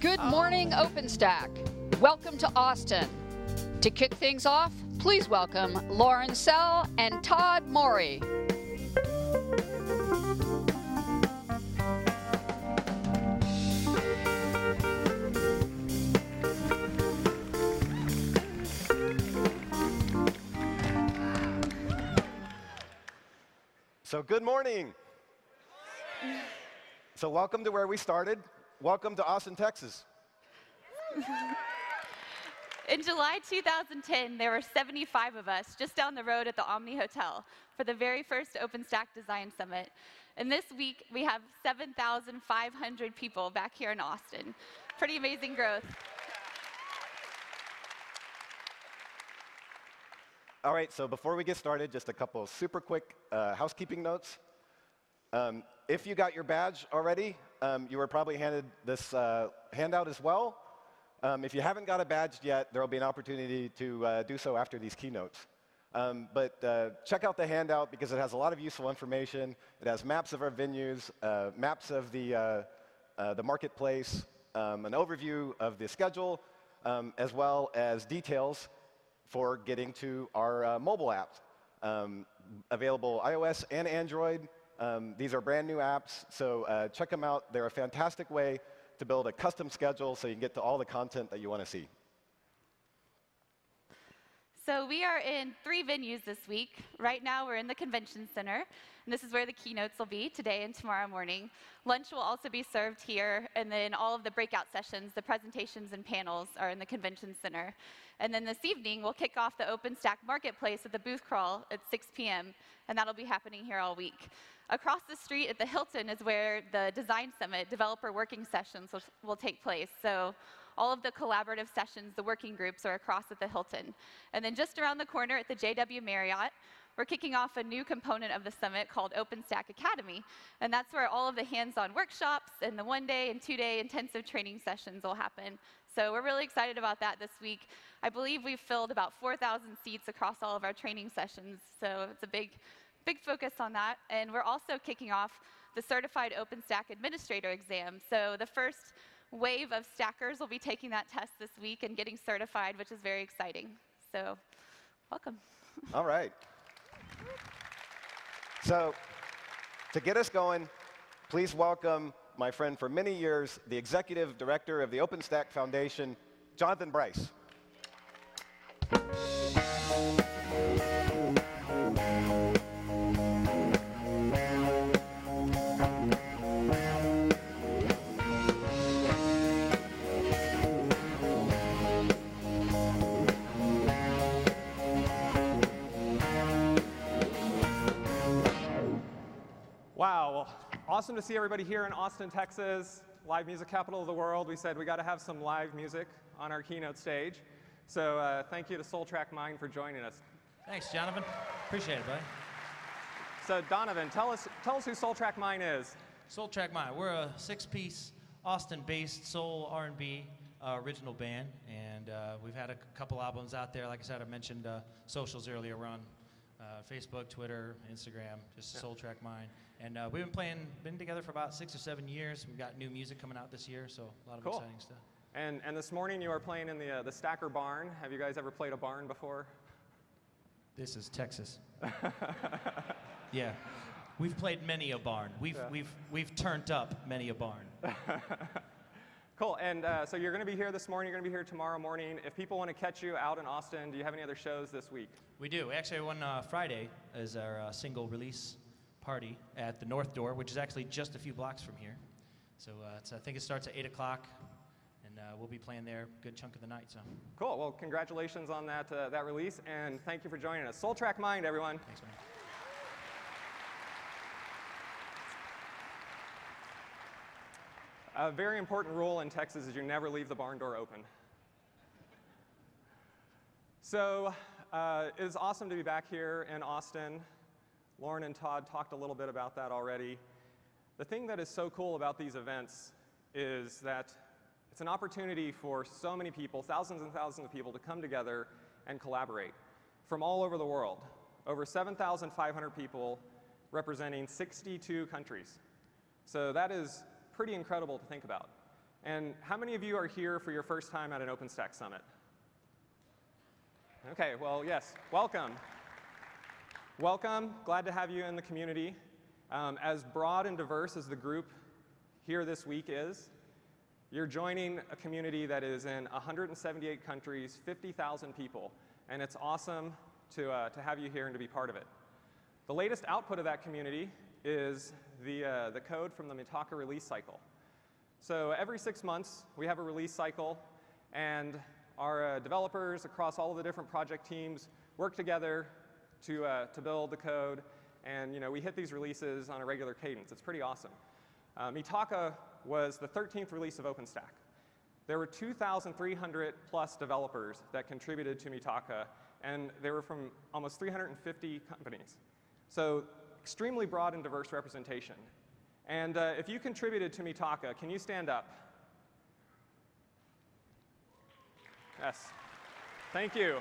Good morning, OpenStack. Welcome to Austin. To kick things off, please welcome Lauren Sell and Todd Morey. So, good morning. So, welcome to where we started. Welcome to Austin, Texas. In July 2010, there were 75 of us just down the road at the Omni Hotel for the very first OpenStack Design Summit. And this week, we have 7,500 people back here in Austin. Pretty amazing growth. All right, so before we get started, just a couple super quick uh, housekeeping notes. Um, if you got your badge already, um, you were probably handed this uh, handout as well. Um, if you haven't got a badge yet, there will be an opportunity to uh, do so after these keynotes. Um, but uh, check out the handout because it has a lot of useful information. It has maps of our venues, uh, maps of the, uh, uh, the marketplace, um, an overview of the schedule, um, as well as details for getting to our mobile apps. Um, available iOS and Android, um, these are brand new apps, so uh, check them out. They're a fantastic way to build a custom schedule so you can get to all the content that you want to see. So we are in three venues this week. Right now, we're in the convention center, and this is where the keynotes will be today and tomorrow morning. Lunch will also be served here, and then all of the breakout sessions, the presentations and panels are in the convention center. And then this evening, we'll kick off the OpenStack Marketplace at the booth crawl at 6 p.m., and that'll be happening here all week. Across the street at the Hilton is where the Design Summit developer working sessions will, take place. So all of the collaborative sessions, the working groups are across at the Hilton. And then just around the corner at the JW Marriott, we're kicking off a new component of the summit called OpenStack Academy. And that's where all of the hands-on workshops and the one-day and two-day intensive training sessions will happen. So we're really excited about that this week. I believe we've filled about 4,000 seats across all of our training sessions. So it's a big big focus on that. And we're also kicking off the Certified OpenStack Administrator exam. So the first wave of stackers will be taking that test this week and getting certified, which is very exciting. So welcome. All right. So to get us going, please welcome my friend for many years, the executive director of the OpenStack Foundation, Jonathan Bryce. Wow, awesome to see everybody here in Austin, Texas, live music capital of the world. We said we got to have some live music on our keynote stage. So uh, thank you to SoulTrack Mind for joining us. Thanks, Jonathan. Appreciate it, buddy. So Donovan, tell us, tell us who SoulTrack Mind is. SoulTrack Mind, we're a six-piece Austin-based soul R&B uh, original band, and uh, we've had a couple albums out there. Like I said, I mentioned uh, socials earlier. We're on uh, Facebook, Twitter, Instagram, just yeah. SoulTrack Mind. And uh, we've been playing, been together for about six or seven years. We've got new music coming out this year, so a lot of cool. exciting stuff. And, and this morning you are playing in the, uh, the Stacker Barn. Have you guys ever played a barn before? This is Texas. yeah. We've played many a barn. We've, yeah. we've, we've turned up many a barn. cool. And uh, so you're going to be here this morning. You're going to be here tomorrow morning. If people want to catch you out in Austin, do you have any other shows this week? We do. We actually, one uh, Friday is our uh, single release party at the North Door, which is actually just a few blocks from here. So uh, I think it starts at 8 o'clock, and uh, we'll be playing there a good chunk of the night. So Cool. Well, congratulations on that, uh, that release, and thank you for joining us. SoulTrack Mind, everyone. Thanks, man. A very important rule in Texas is you never leave the barn door open. So uh, it is awesome to be back here in Austin. Lauren and Todd talked a little bit about that already. The thing that is so cool about these events is that it's an opportunity for so many people, thousands and thousands of people, to come together and collaborate from all over the world. Over 7,500 people representing 62 countries. So that is pretty incredible to think about. And how many of you are here for your first time at an OpenStack Summit? Okay, well, yes, welcome. Welcome, glad to have you in the community. Um, as broad and diverse as the group here this week is, you're joining a community that is in 178 countries, 50,000 people, and it's awesome to, uh, to have you here and to be part of it. The latest output of that community is the, uh, the code from the Mitaka release cycle. So every six months, we have a release cycle, and our uh, developers across all of the different project teams work together to, uh, to build the code, and you know, we hit these releases on a regular cadence. It's pretty awesome. Uh, Mitaka was the 13th release of OpenStack. There were 2,300 plus developers that contributed to Mitaka, and they were from almost 350 companies. So extremely broad and diverse representation. And uh, if you contributed to Mitaka, can you stand up? Yes. Thank you.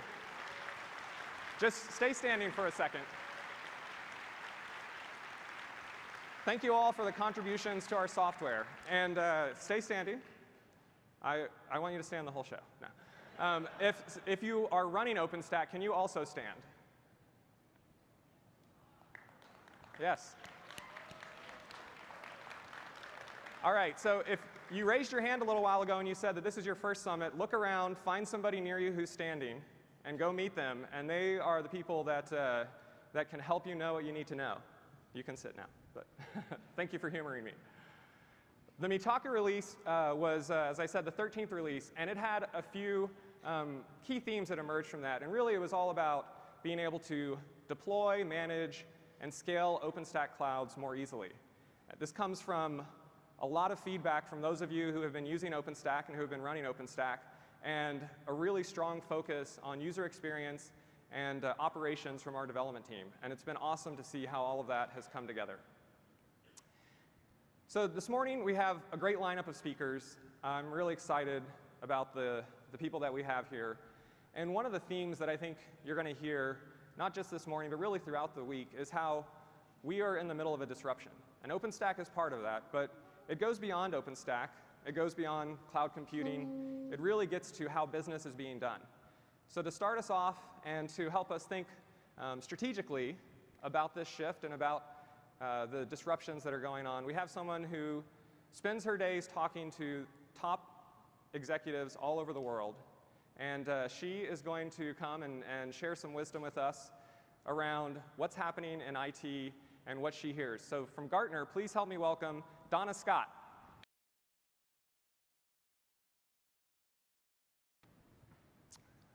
Just stay standing for a second. Thank you all for the contributions to our software. And uh, stay standing. I, I want you to stand the whole show. No. Um, if, if you are running OpenStack, can you also stand? Yes. All right, so if you raised your hand a little while ago and you said that this is your first summit, look around, find somebody near you who's standing, and go meet them. And they are the people that, uh, that can help you know what you need to know. You can sit now, but thank you for humoring me. The Mitaka release uh, was, uh, as I said, the 13th release, and it had a few um, key themes that emerged from that. And really, it was all about being able to deploy, manage, and scale OpenStack clouds more easily. This comes from a lot of feedback from those of you who have been using OpenStack and who have been running OpenStack, and a really strong focus on user experience and uh, operations from our development team. And it's been awesome to see how all of that has come together. So this morning we have a great lineup of speakers. I'm really excited about the, the people that we have here. And one of the themes that I think you're going to hear, not just this morning, but really throughout the week, is how we are in the middle of a disruption. And OpenStack is part of that, but it goes beyond OpenStack. It goes beyond cloud computing. It really gets to how business is being done. So to start us off and to help us think um, strategically about this shift and about uh, the disruptions that are going on, we have someone who spends her days talking to top executives all over the world. And uh, she is going to come and, and share some wisdom with us around what's happening in IT and what she hears. So from Gartner, please help me welcome Donna Scott.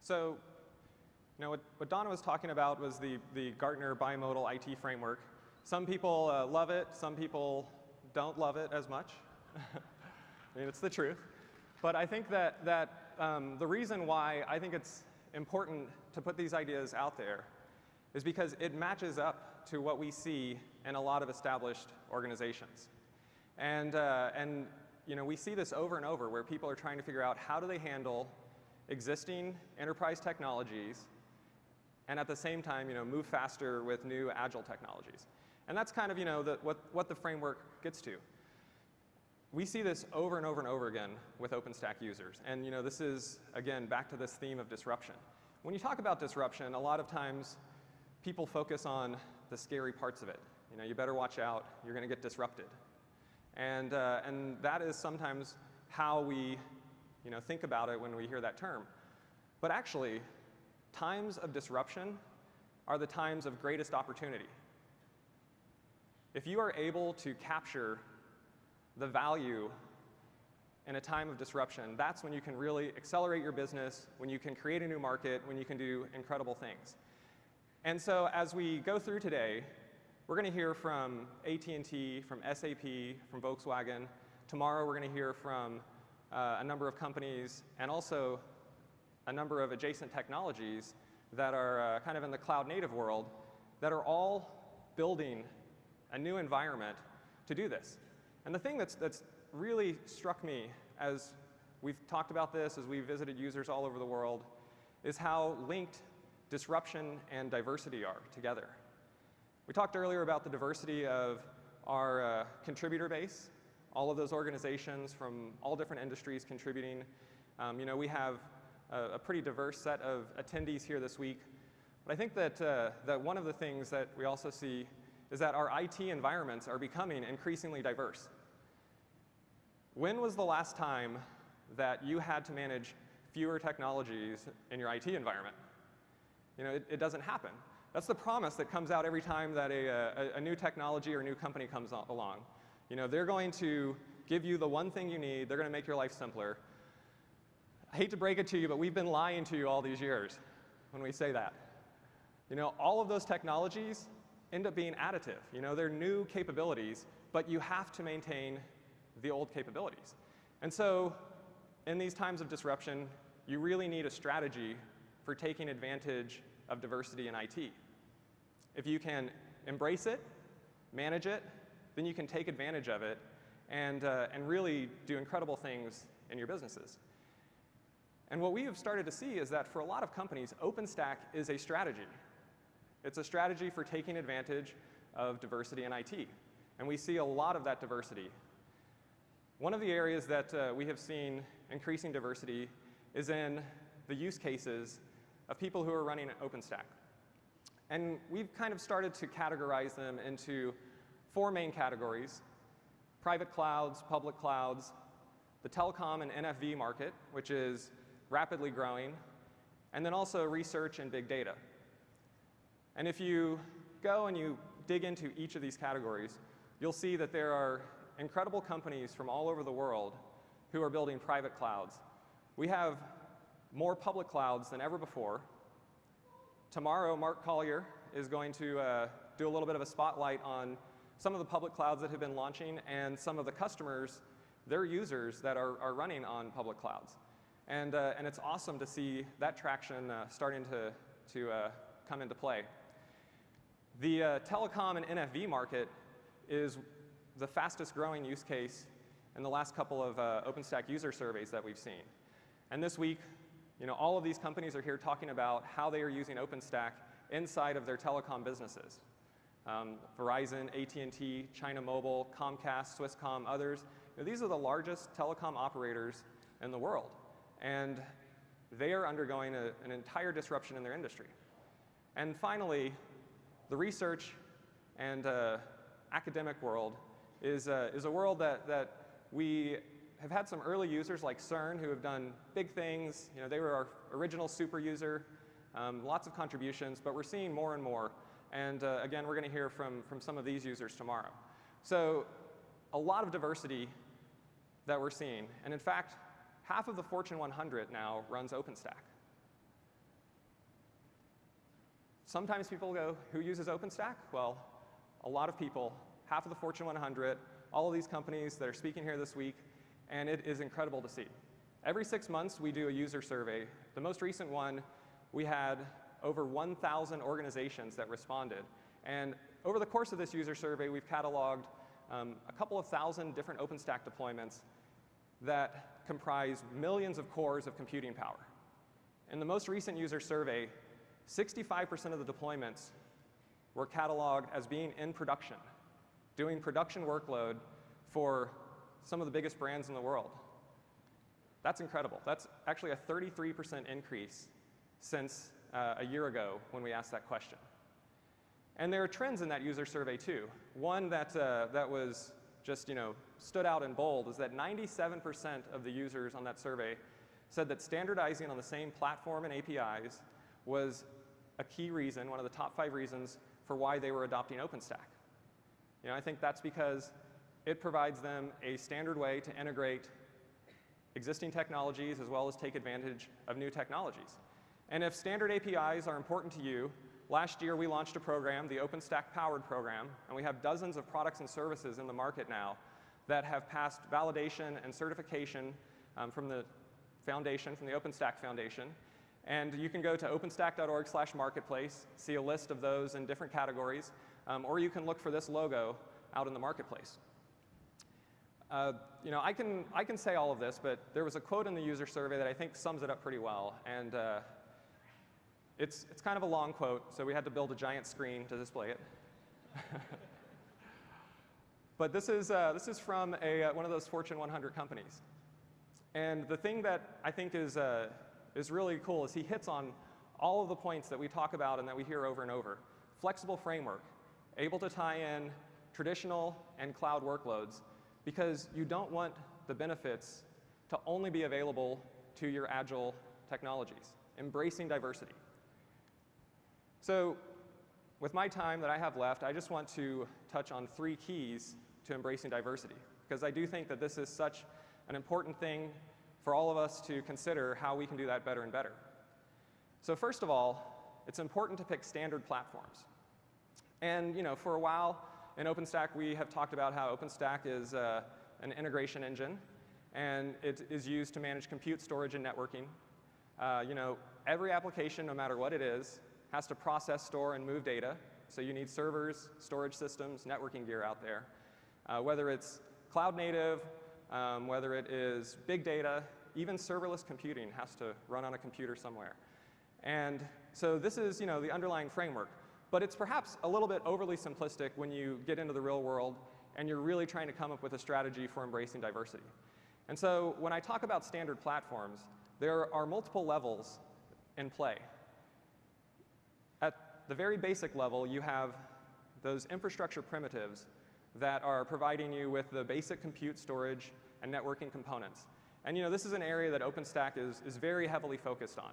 So, you know, what, what Donna was talking about was the, the Gartner bimodal IT framework. Some people uh, love it, some people don't love it as much. I mean, it's the truth. But I think that, that um, the reason why I think it's important to put these ideas out there is because it matches up to what we see in a lot of established organizations. And, uh, and you know, we see this over and over where people are trying to figure out how do they handle existing enterprise technologies and at the same time you know, move faster with new agile technologies. And that's kind of you know, the, what, what the framework gets to. We see this over and over and over again with OpenStack users. And you know, this is, again, back to this theme of disruption. When you talk about disruption, a lot of times people focus on the scary parts of it. You know, you better watch out, you're going to get disrupted. And, uh, and that is sometimes how we you know, think about it when we hear that term. But actually, times of disruption are the times of greatest opportunity. If you are able to capture the value in a time of disruption, that's when you can really accelerate your business, when you can create a new market, when you can do incredible things. And so as we go through today, we're going to hear from AT&T, from SAP, from Volkswagen. Tomorrow we're going to hear from uh, a number of companies and also a number of adjacent technologies that are uh, kind of in the cloud native world that are all building a new environment to do this. And the thing that's, that's really struck me as we've talked about this, as we've visited users all over the world, is how linked disruption and diversity are together. We talked earlier about the diversity of our uh, contributor base, all of those organizations from all different industries contributing. Um, you know, we have a, a, pretty diverse set of attendees here this week. But I think that, uh, that one of the things that we also see is that our IT environments are becoming increasingly diverse. When was the last time that you had to manage fewer technologies in your IT environment? You know, it, it doesn't happen. That's the promise that comes out every time that a, uh, a, a new technology or new company comes along. You know, they're going to give you the one thing you need. They're going to make your life simpler. I hate to break it to you, but we've been lying to you all these years when we say that. You know, all of those technologies end up being additive. You know, they're new capabilities, but you have to maintain the old capabilities. And so, in these times of disruption, you really need a strategy for taking advantage of diversity in IT. If you can embrace it, manage it, then you can take advantage of it and, uh, and really do incredible things in your businesses. And what we have started to see is that for a lot of companies, OpenStack is a strategy. It's a strategy for taking advantage of diversity in IT. And we see a lot of that diversity. One of the areas that uh, we have seen increasing diversity is in the use cases of people who are running OpenStack. And we've kind of started to categorize them into four main categories private clouds, public clouds, the telecom and NFV market, which is rapidly growing, and then also research and big data. And if you go and you dig into each of these categories, you'll see that there are incredible companies from all over the world who are building private clouds. We have more public clouds than ever before. Tomorrow, Mark Collier is going to uh, do a little bit of a spotlight on some of the public clouds that have been launching and some of the customers, their users that are, are running on public clouds. And, uh, and it's awesome to see that traction uh, starting to, to uh, come into play. The uh, telecom and NFV market is the fastest growing use case in the last couple of uh, OpenStack user surveys that we've seen. And this week, you know, all of these companies are here talking about how they are using OpenStack inside of their telecom businesses. Um, Verizon, AT&T, China Mobile, Comcast, Swisscom, others. You know, these are the largest telecom operators in the world. And they are undergoing a, an entire disruption in their industry. And finally, the research and uh, academic world is, uh, is a world that, that we have had some early users like CERN who have done big things. You know, they were our original super user, um, lots of contributions, but we're seeing more and more. And uh, again, we're going to hear from, from some of these users tomorrow. So a lot of diversity that we're seeing. And in fact, half of the Fortune 100 now runs OpenStack. Sometimes people go, who uses OpenStack? Well, a lot of people, half of the Fortune 100, all of these companies that are speaking here this week, and it is incredible to see. Every six months, we do a user survey. The most recent one, we had over 1,000 organizations that responded. And over the course of this user survey, we've cataloged um, a couple of thousand different OpenStack deployments that comprise millions of cores of computing power. In the most recent user survey, 65% of the deployments were cataloged as being in production, doing production workload for some of the biggest brands in the world. That's incredible. That's actually a 33% increase since uh, a year ago when we asked that question. And there are trends in that user survey too. One that, uh, that was just, you know, stood out in bold is that 97% of the users on that survey said that standardizing on the same platform and APIs was a key reason, one of the top five reasons for why they were adopting OpenStack. You know, I think that's because it provides them a standard way to integrate existing technologies as well as take advantage of new technologies. And if standard APIs are important to you, last year we launched a program, the OpenStack Powered program, and we have dozens of products and services in the market now that have passed validation and certification um, from the foundation, from the OpenStack Foundation. And you can go to openstack.org slash marketplace, see a list of those in different categories, um, or you can look for this logo out in the marketplace. Uh, you know, I can, I can say all of this, but there was a quote in the user survey that I think sums it up pretty well. And uh, it's, it's kind of a long quote, so we had to build a giant screen to display it. But this is, uh, this is from a, uh, one of those Fortune 100 companies. And the thing that I think is, uh, is really cool is he hits on all of the points that we talk about and that we hear over and over. Flexible framework, able to tie in traditional and cloud workloads because you don't want the benefits to only be available to your agile technologies, embracing diversity. So with my time that I have left, I just want to touch on three keys to embracing diversity because I do think that this is such an important thing for all of us to consider how we can do that better and better. So first of all, it's important to pick standard platforms. And you know, for a while in OpenStack, we have talked about how OpenStack is uh, an integration engine, and it is used to manage compute, storage, and networking. Uh, you know, every application, no matter what it is, has to process, store, and move data. So you need servers, storage systems, networking gear out there. Uh, whether it's cloud native, um, whether it is big data, even serverless computing has to run on a computer somewhere. And so this is, you know, the underlying framework. But it's perhaps a little bit overly simplistic when you get into the real world and you're really trying to come up with a strategy for embracing diversity. And so when I talk about standard platforms, there are multiple levels in play. At the very basic level, you have those infrastructure primitives that are providing you with the basic compute storage and networking components. And you know, this is an area that OpenStack is, is very heavily focused on.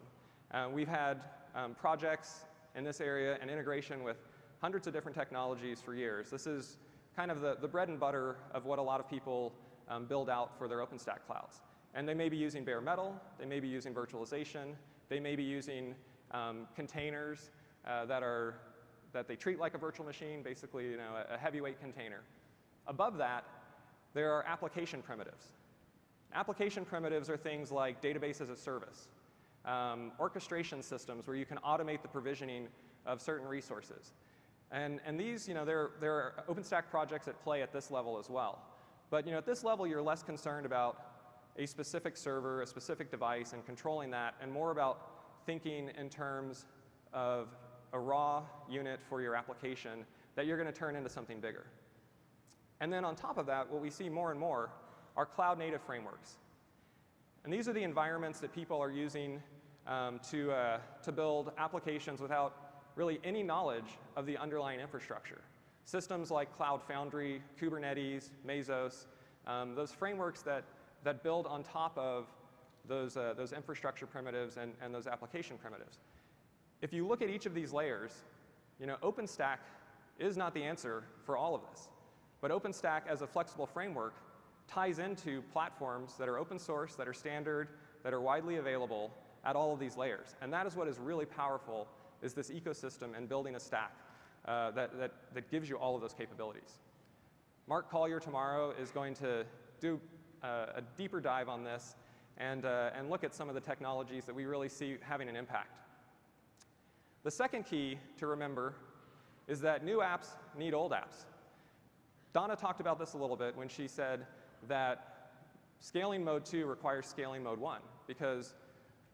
Uh, we've had um, projects in this area and integration with hundreds of different technologies for years. This is kind of the, the bread and butter of what a lot of people um, build out for their OpenStack clouds. And they may be using bare metal, they may be using virtualization, they may be using um, containers uh, that, are, that they treat like a virtual machine, basically you know, a, a heavyweight container. Above that, there are application primitives. Application primitives are things like database as a service, um, orchestration systems where you can automate the provisioning of certain resources. And, and these, you know, there, there are OpenStack projects at play at this level as well. But you know, at this level, you're less concerned about a specific server, a specific device, and controlling that, and more about thinking in terms of a raw unit for your application that you're going to turn into something bigger. And then on top of that, what we see more and more are cloud native frameworks. And these are the environments that people are using um, to, uh, to build applications without really any knowledge of the underlying infrastructure. Systems like Cloud Foundry, Kubernetes, Mesos, um, those frameworks that, that build on top of those, uh, those infrastructure primitives and, and those application primitives. If you look at each of these layers, you know, OpenStack is not the answer for all of this. But OpenStack as a flexible framework ties into platforms that are open source, that are standard, that are widely available at all of these layers. And that is what is really powerful is this ecosystem and building a stack uh, that, that, that gives you all of those capabilities. Mark Collier tomorrow is going to do uh, a deeper dive on this and, uh, and look at some of the technologies that we really see having an impact. The second key to remember is that new apps need old apps. Donna talked about this a little bit when she said that scaling mode 2 requires scaling mode 1 because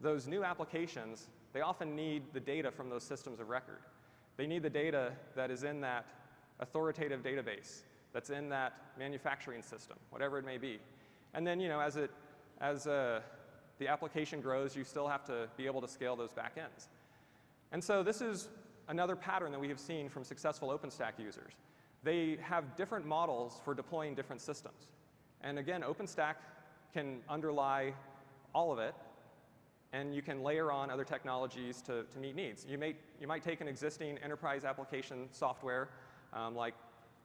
those new applications, they often need the data from those systems of record. They need the data that is in that authoritative database, that's in that manufacturing system, whatever it may be. And then, you know, as, it, as uh, the application grows, you still have to be able to scale those backends. And so this is another pattern that we have seen from successful OpenStack users. They have different models for deploying different systems. And again, OpenStack can underlie all of it, and you can layer on other technologies to, to meet needs. You, may, you might take an existing enterprise application software um, like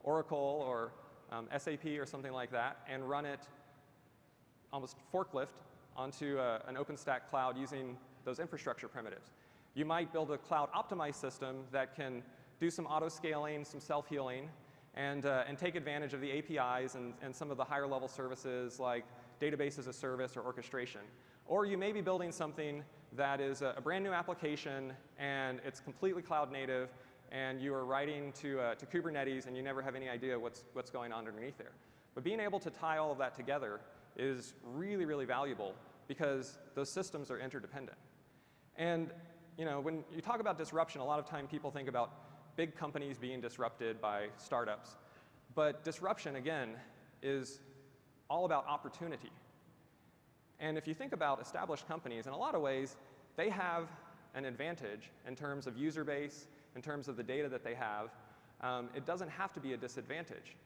Oracle or um, SAP or something like that and run it almost forklift onto a, an OpenStack cloud using those infrastructure primitives. You might build a cloud optimized system that can do some auto scaling, some self healing, and, uh, and take advantage of the APIs and, and some of the higher level services like database as a service or orchestration. Or you may be building something that is a, a brand new application and it's completely cloud native and you are writing to, uh, to Kubernetes and you never have any idea what's, what's going on underneath there. But being able to tie all of that together is really, really valuable because those systems are interdependent. And you know, when you talk about disruption, a lot of time people think about big companies being disrupted by startups. But disruption, again, is all about opportunity. And if you think about established companies, in a lot of ways, they have an advantage in terms of user base, in terms of the data that they have. Um, it doesn't have to be a disadvantage.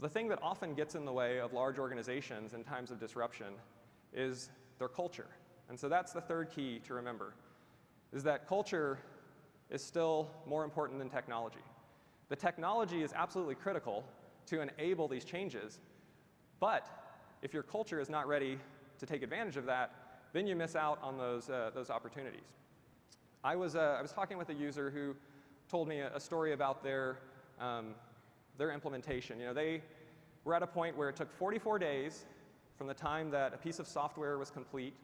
The thing that often gets in the way of large organizations in times of disruption is their culture. And so that's the third key to remember, is that culture is still more important than technology. The technology is absolutely critical to enable these changes, but if your culture is not ready to take advantage of that, then you miss out on those, uh, those opportunities. I was, uh, I was talking with a user who told me a, story about their, um, their implementation. You know, they were at a point where it took 44 days from the time that a piece of software was complete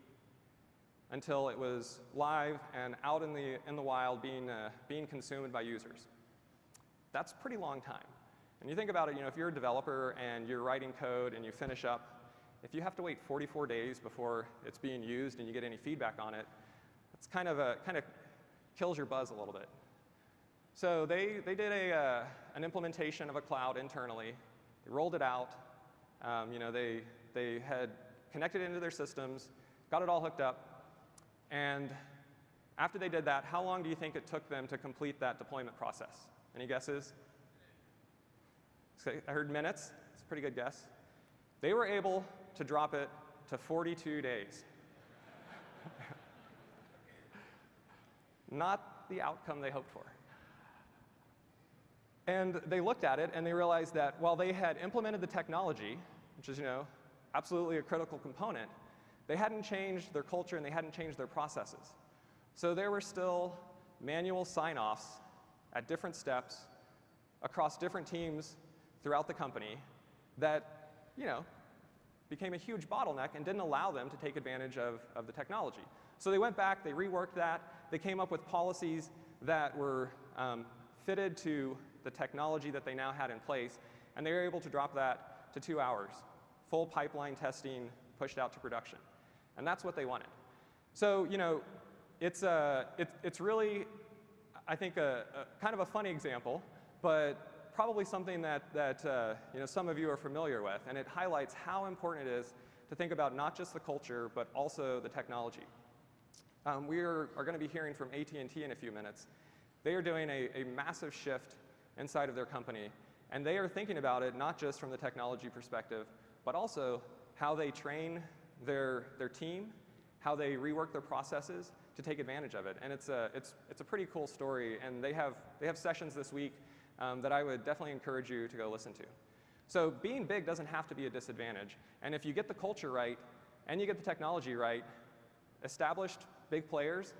until it was live and out in the, in the wild being, uh, being consumed by users. That's a pretty long time. And you think about it, you know, if you're a developer and you're writing code and you finish up, if you have to wait 44 days before it's being used and you get any feedback on it, it's kind of a, kind of kills your buzz a little bit. So they, they did a, uh, an implementation of a cloud internally. They rolled it out. Um, you know, they, they had connected it into their systems, got it all hooked up, and after they did that, how long do you think it took them to complete that deployment process? Any guesses? I heard minutes. It's a pretty good guess. They were able to drop it to 42 days. Not the outcome they hoped for. And they looked at it and they realized that while they had implemented the technology, which is, you know, absolutely a critical component, they hadn't changed their culture and they hadn't changed their processes. So there were still manual sign-offs at different steps across different teams throughout the company that, you know, became a huge bottleneck and didn't allow them to take advantage of, of the technology. So they went back, they reworked that, they came up with policies that were um, fitted to the technology that they now had in place, and they were able to drop that to two hours. Full pipeline testing pushed out to production. And that's what they wanted. So, you know, it's, a, uh, it, it's really, I think, a, a, kind of a funny example, but probably something that, that uh, you know, some of you are familiar with. And it highlights how important it is to think about not just the culture, but also the technology. Um, we are, are going to be hearing from AT&T in a few minutes. They are doing a, a massive shift inside of their company, and they are thinking about it not just from the technology perspective, but also how they train their, their team, how they rework their processes to take advantage of it. And it's a, it's, it's a pretty cool story, and they have, they have sessions this week um, that I would definitely encourage you to go listen to. So being big doesn't have to be a disadvantage. And if you get the culture right and you get the technology right, established big players,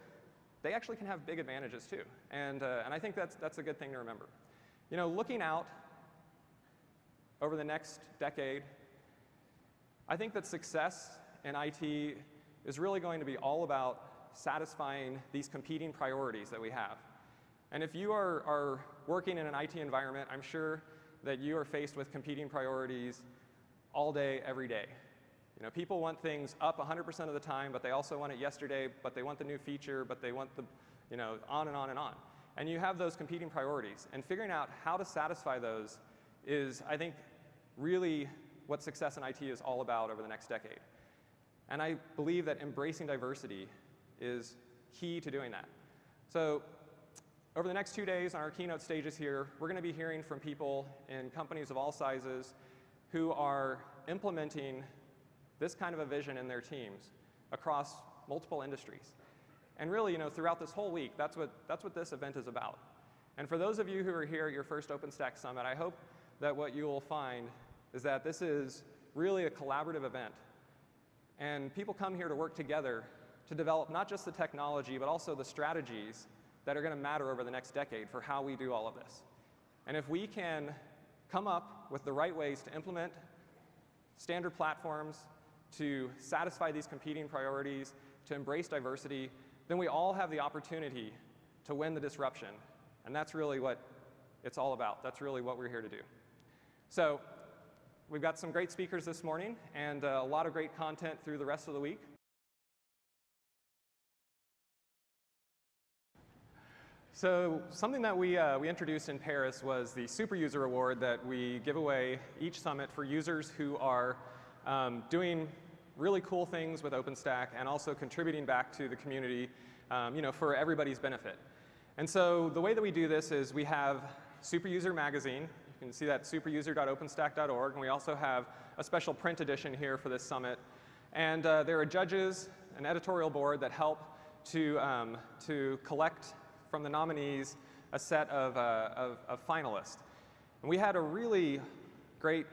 they actually can have big advantages too. And, uh, and I think that's, that's a good thing to remember. You know, looking out over the next decade, I think that success in IT is really going to be all about satisfying these competing priorities that we have. And if you are, are working in an IT environment, I'm sure that you are faced with competing priorities all day, every day. You know, people want things up 100% of the time, but they also want it yesterday, but they want the new feature, but they want the, you know, on and on and on. And you have those competing priorities. And figuring out how to satisfy those is, I think, really what success in IT is all about over the next decade. And I believe that embracing diversity is key to doing that. So over the next two days on our keynote stages here, we're going to be hearing from people in companies of all sizes who are implementing this kind of a vision in their teams across multiple industries. And really, you know, throughout this whole week, that's what, that's what this event is about. And for those of you who are here at your first OpenStack Summit, I hope that what you will find is that this is really a collaborative event. And people come here to work together to develop not just the technology, but also the strategies that are going to matter over the next decade for how we do all of this. And if we can come up with the right ways to implement standard platforms, to satisfy these competing priorities, to embrace diversity, then we all have the opportunity to win the disruption. And that's really what it's all about. That's really what we're here to do. So we've got some great speakers this morning and uh, a lot of great content through the rest of the week. So something that we, uh, we introduced in Paris was the Super User Award that we give away each summit for users who are um, doing really cool things with OpenStack and also contributing back to the community um, you know, for everybody's benefit. And so the way that we do this is we have Super User Magazine. You can see that superuser.openstack.org. And we also have a special print edition here for this summit. And uh, there are judges, an editorial board that help to, um, to collect from the nominees a set of, uh, of, of finalists. And we had a really great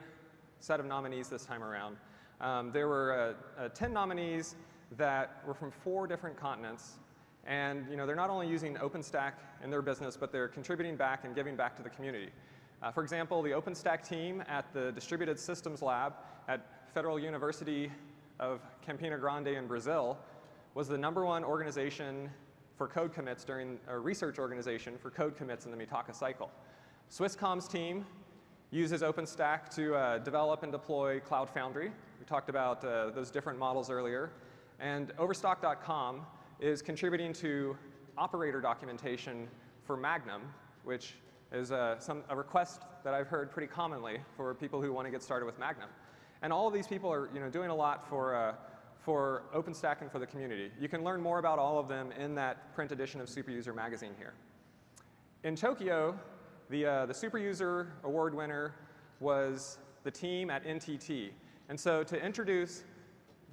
set of nominees this time around. Um, there were uh, uh, 10 nominees that were from four different continents. And you know, they're not only using OpenStack in their business, but they're contributing back and giving back to the community. Uh, for example, the OpenStack team at the Distributed Systems Lab at Federal University of Campina Grande in Brazil was the number one organization for code commits during a research organization for code commits in the Mitaka cycle. Swisscom's team uses OpenStack to uh, develop and deploy Cloud Foundry. We talked about uh, those different models earlier. And Overstock.com is contributing to operator documentation for Magnum, which is a, some, a request that I've heard pretty commonly for people who want to get started with Magnum. And all of these people are you know, doing a lot for, uh, for OpenStack and for the community. You can learn more about all of them in that print edition of Superuser magazine here. In Tokyo, the, uh, the Superuser award winner was the team at NTT. And so to introduce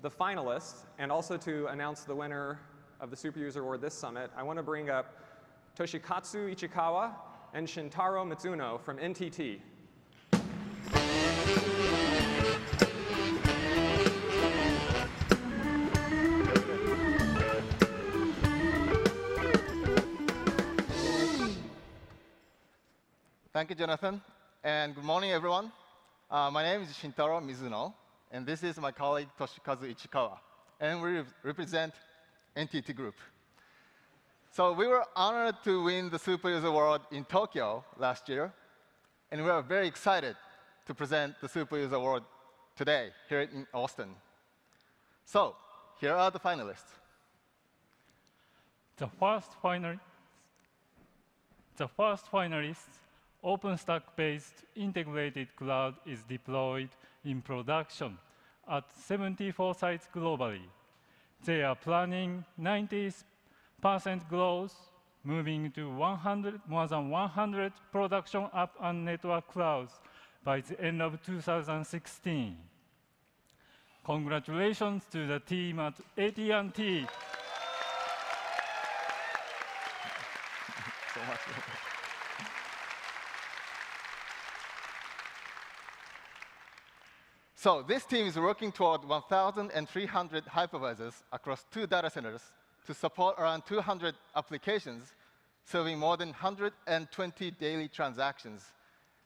the finalists and also to announce the winner of the Super User Award this summit, I want to bring up Toshikazu Ichikawa and Shintaro Mizuno from NTT. Thank you, Jonathan. And good morning, everyone. Uh, my name is Shintaro Mizuno, and this is my colleague Toshikazu Ichikawa. And we represent NTT Group. So we were honored to win the Super User Award in Tokyo last year, and we are very excited to present the Super User Award today here in Austin. So here are the finalists. The first finalist, the first finalist, OpenStack-based integrated cloud is deployed in production at 74 sites globally. They are planning 90% growth, moving to 100, more than 100 production app and network clouds by the end of 2016. Congratulations to the team at AT&T. So this team is working toward 1,300 hypervisors across two data centers to support around 200 applications, serving more than 120 daily transactions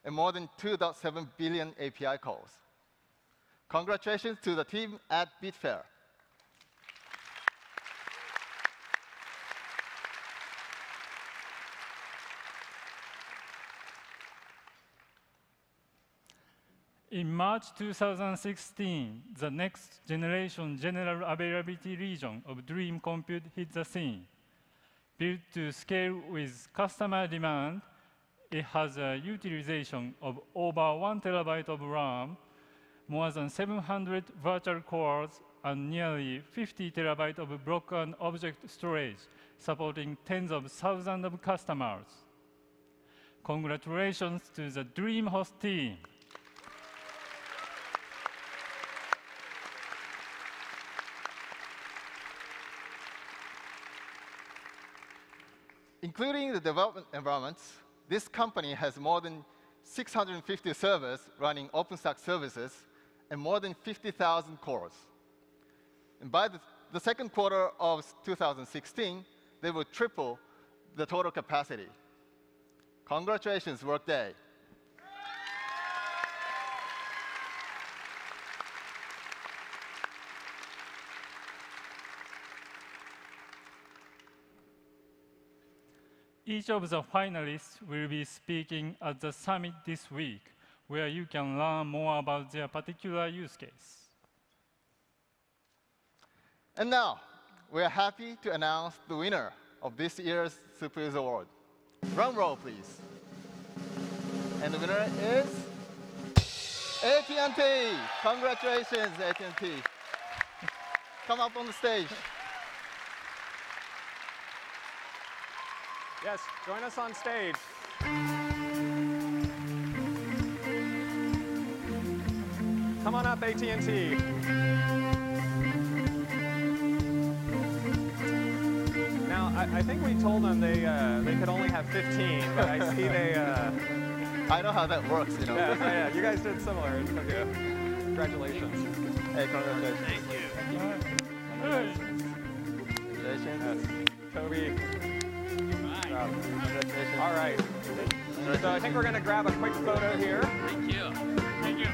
and more than 2.7 billion API calls. Congratulations to the team at Betfair. In March 2016, the next generation general availability region of DreamCompute hit the scene. Built to scale with customer demand, it has a utilization of over one terabyte of RAM, more than 700 virtual cores, and nearly 50 terabyte of block and object storage, supporting tens of thousands of customers. Congratulations to the DreamHost team. Including the development environments, this company has more than 650 servers running OpenStack services and more than 50,000 cores. And by the, the second quarter of 2016, they will triple the total capacity. Congratulations, Workday. Each of the finalists will be speaking at the summit this week, where you can learn more about their particular use case. And now, we are happy to announce the winner of this year's Super User Award. Drum roll, please. And the winner is AT&T. Congratulations, AT&T. Come up on the stage. Yes, join us on stage. Come on up, AT&T. Now, I, I think we told them they, uh, they could only have 15, but I see they, uh, I know how that works, you know. yeah, yeah, yeah, you guys did similar. It's okay. Congratulations. Hey, congratulations. Thank you. Hey. Congratulations. Toby. Congratulations. All right. So I think we're going to grab a quick photo here. Thank you. Thank you.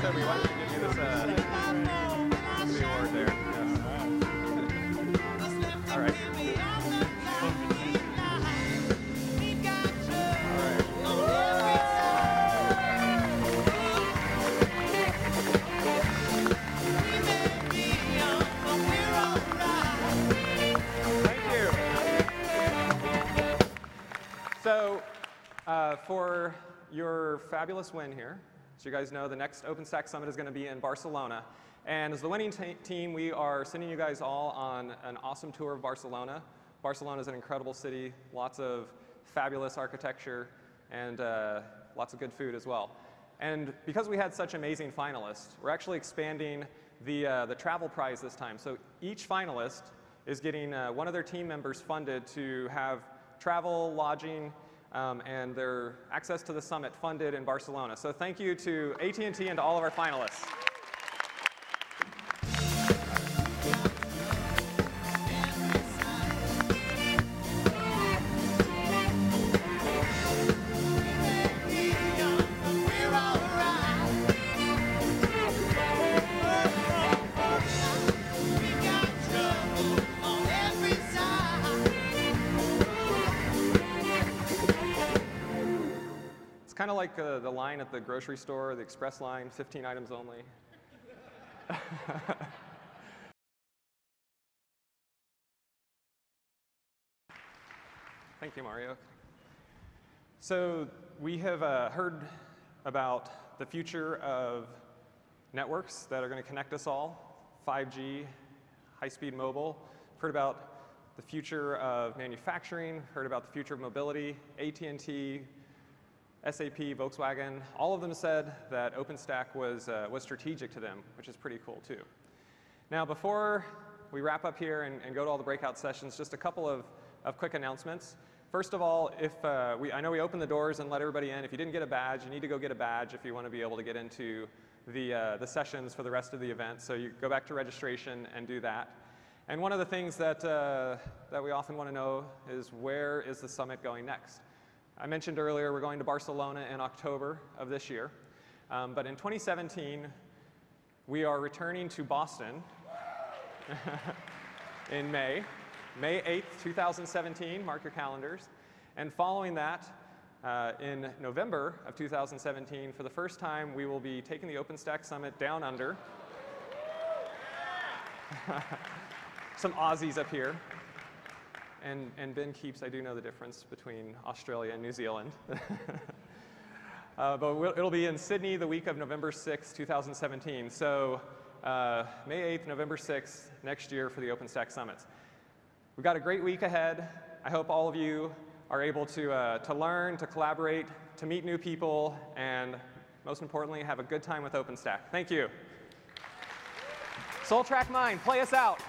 Toby, why don't we give you this uh, for your fabulous win here, as you guys know, the next OpenStack Summit is going to be in Barcelona. And as the winning team, we are sending you guys all on an awesome tour of Barcelona. Barcelona is an incredible city, lots of fabulous architecture, and uh, lots of good food as well. And because we had such amazing finalists, we're actually expanding the, uh, the travel prize this time. So each finalist is getting uh, one of their team members funded to have travel, lodging, um, and their access to the summit funded in Barcelona. So thank you to AT&T and to all of our finalists. Like uh, the line at the grocery store, the express line, 15 items only. Thank you, Mario. So we have uh, heard about the future of networks that are going to connect us all, 5G, high-speed mobile. Heard about the future of manufacturing, heard about the future of mobility, AT&T, SAP, Volkswagen, all of them said that OpenStack was, uh, was strategic to them, which is pretty cool too. Now, before we wrap up here and, and go to all the breakout sessions, just a couple of, of quick announcements. First of all, if uh, we, I know we opened the doors and let everybody in. If you didn't get a badge, you need to go get a badge if you want to be able to get into the, uh, the sessions for the rest of the event. So you go back to registration and do that. And one of the things that, uh, that we often want to know is where is the summit going next? I mentioned earlier we're going to Barcelona in October of this year. Um, but in 2017, we are returning to Boston in May, May 8th, 2017. Mark your calendars. And following that, uh, in November of 2017, for the first time, we will be taking the OpenStack Summit down under. Some Aussies up here. And, and Ben keeps, I do know the difference between Australia and New Zealand. uh, but we'll, it'll be in Sydney the week of November 6, 2017. So uh, May 8th, November 6th, next year for the OpenStack Summits. We've got a great week ahead. I hope all of you are able to, uh, to learn, to collaborate, to meet new people, and most importantly, have a good time with OpenStack. Thank you. SoulTrack Mind, play us out.